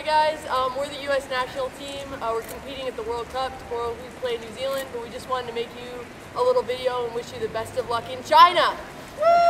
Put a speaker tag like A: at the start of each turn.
A: Hi guys, um, we're the U.S. national team. Uh, we're competing at the World Cup. Tomorrow we play New Zealand, but we just wanted to make you a little video and wish you the best of luck in China. Woo!